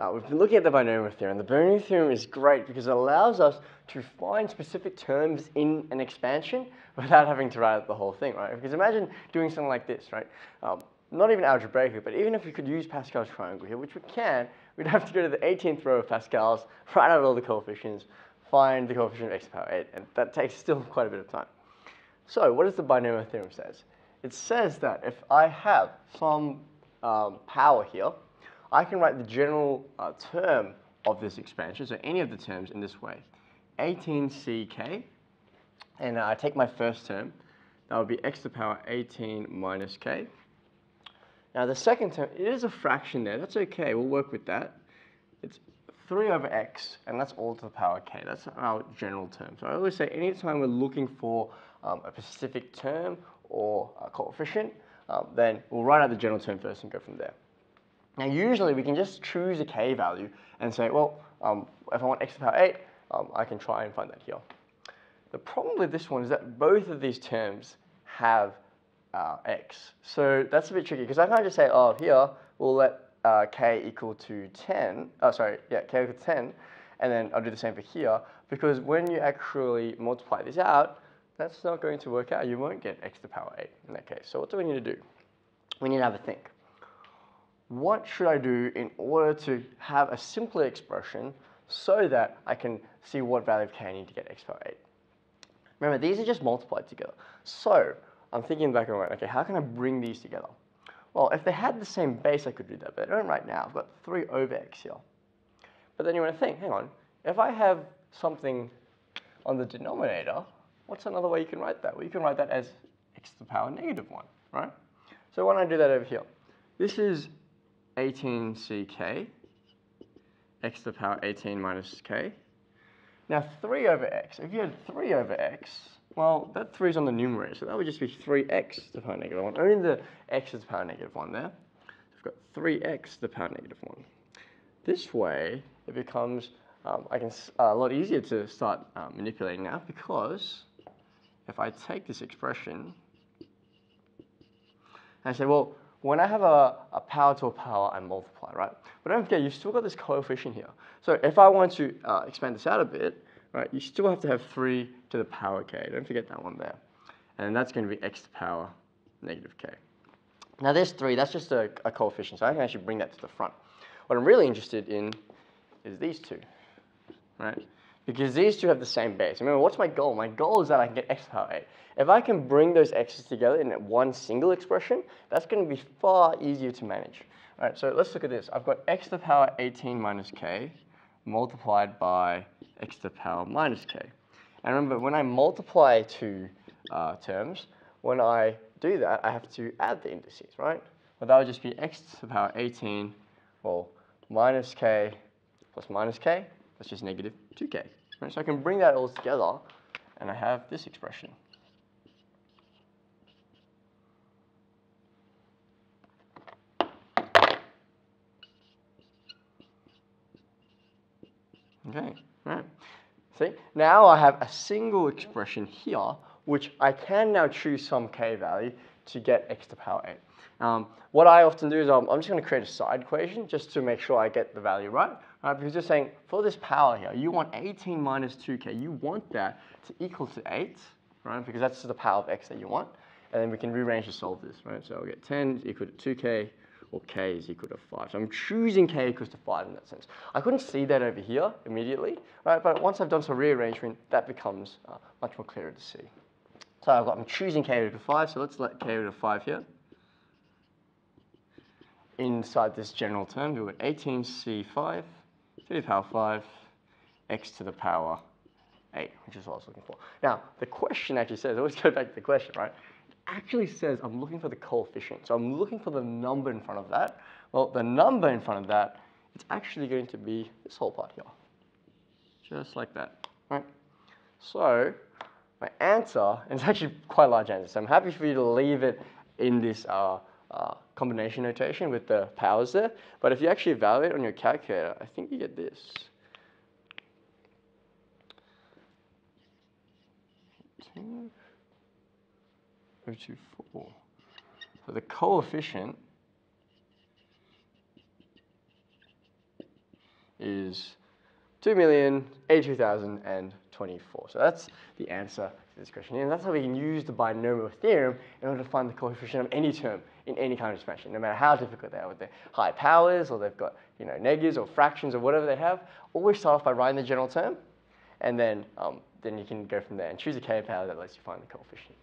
Uh, we've been looking at the binomial theorem. The binomial theorem is great because it allows us to find specific terms in an expansion without having to write out the whole thing, right? Because imagine doing something like this, right? Um, not even algebraically, but even if we could use Pascal's triangle here, which we can, we'd have to go to the 18th row of Pascal's, write out all the coefficients, find the coefficient of x to the power 8, and that takes still quite a bit of time. So what does the binomial theorem says? It says that if I have some um, power here, I can write the general uh, term of this expansion, so any of the terms in this way. 18ck, and uh, I take my first term, that would be x to the power 18 minus k. Now the second term, it is a fraction there, that's okay, we'll work with that. It's 3 over x, and that's all to the power k. That's our general term. So I always say anytime we're looking for um, a specific term or a coefficient, um, then we'll write out the general term first and go from there. Now usually we can just choose a k value and say, well, um, if I want x to the power 8, um, I can try and find that here. The problem with this one is that both of these terms have uh, x. So that's a bit tricky because I can't just say, oh, here we'll let uh, k equal to 10, oh sorry, yeah, k equal to 10, and then I'll do the same for here, because when you actually multiply this out, that's not going to work out. You won't get x to the power 8 in that case. So what do we need to do? We need to have a think. What should I do in order to have a simpler expression so that I can see what value of k I need to get x power 8? Remember, these are just multiplied together. So I'm thinking back and forth, okay, how can I bring these together? Well, if they had the same base, I could do that, but I don't right now. I've got 3 over x here. But then you want to think, hang on, if I have something on the denominator, what's another way you can write that? Well, you can write that as x to the power negative 1, right? So why don't I do that over here? This is 18ck, x to the power 18 minus k. Now 3 over x, if you had 3 over x, well, that 3 is on the numerator, so that would just be 3x to the power negative 1. Only the x to the power negative 1 there. So I've got 3x to the power negative 1. This way, it becomes um, I can, uh, a lot easier to start uh, manipulating now because if I take this expression and I say, well, when I have a, a power to a power, I multiply, right? But don't forget, you've still got this coefficient here. So if I want to uh, expand this out a bit, right, you still have to have 3 to the power k. Don't forget that one there. And that's going to be x to the power negative k. Now this 3, that's just a, a coefficient, so I can actually bring that to the front. What I'm really interested in is these two, right? Because these two have the same base. Remember, what's my goal? My goal is that I can get x to the power 8. If I can bring those x's together in one single expression, that's going to be far easier to manage. All right, so let's look at this. I've got x to the power 18 minus k multiplied by x to the power minus k. And remember, when I multiply two uh, terms, when I do that, I have to add the indices, right? Well, that would just be x to the power 18, well, minus k plus minus k, that's just negative 2k. Right? So I can bring that all together, and I have this expression. Okay, right. See, now I have a single expression here, which I can now choose some k value to get x to the power 8. Um, what I often do is I'm, I'm just going to create a side equation just to make sure I get the value right. right. Because you're saying for this power here, you want 18 minus 2k. You want that to equal to 8, right? Because that's the power of x that you want. And then we can rearrange to solve this, right? So I'll get 10 equal to 2k, or k is equal to 5. So I'm choosing k equals to 5 in that sense. I couldn't see that over here immediately, right? But once I've done some rearrangement, that becomes uh, much more clearer to see. So I've got, I'm choosing k to 5, so let's let k to 5 here. Inside this general term, we've got 18c5 to the power 5, x to the power 8, which is what I was looking for. Now, the question actually says, I always go back to the question, right? It actually says I'm looking for the coefficient. So I'm looking for the number in front of that. Well, the number in front of that, it's actually going to be this whole part here. Just like that, right? So my answer, and it's actually quite a large answer, so I'm happy for you to leave it in this uh, uh, combination notation with the powers there. But if you actually evaluate on your calculator, I think you get this. Two. 024. So the coefficient is 2,082,024. So that's the answer to this question. And that's how we can use the binomial theorem in order to find the coefficient of any term in any kind of expansion, no matter how difficult they are with their high powers or they've got you know, negatives or fractions or whatever they have. Always start off by writing the general term and then, um, then you can go from there and choose a k power that lets you find the coefficient.